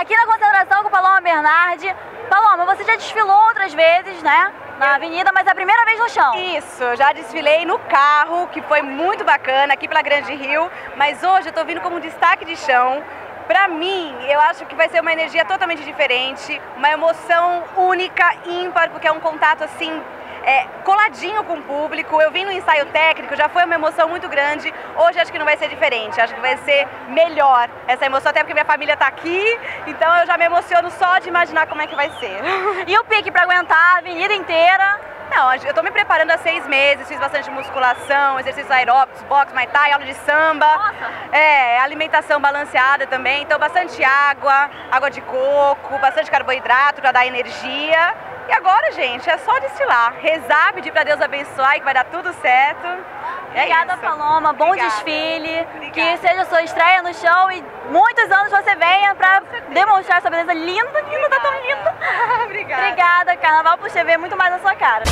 Aqui na concentração com Paloma Bernardi. Paloma, você já desfilou outras vezes, né? Na avenida, mas é a primeira vez no chão. Isso, já desfilei no carro, que foi muito bacana, aqui pela Grande Rio, mas hoje eu tô vindo como um destaque de chão. Pra mim, eu acho que vai ser uma energia totalmente diferente, uma emoção única, ímpar, porque é um contato assim é, coladinho com o público. Eu vim no ensaio técnico, já foi uma emoção muito grande. Hoje acho que não vai ser diferente, acho que vai ser melhor essa emoção, até porque minha família está aqui, então eu já me emociono só de imaginar como é que vai ser. E o pique para aguentar a avenida inteira? Não, eu estou me preparando há seis meses, fiz bastante musculação, exercícios aeróbicos, boxe, muay thai, aula de samba. Nossa. É, alimentação balanceada também, então bastante água, água de coco, bastante carboidrato para dar energia. E agora, gente, é só desfilar, rezar, pedir para Deus abençoar e que vai dar tudo certo. É Obrigada, isso. Paloma. Bom Obrigada. desfile. Obrigada. Que seja sua estreia no show e muitos anos você venha para demonstrar essa beleza linda, linda. Obrigada. Obrigada, Carnaval por TV muito mais na sua cara.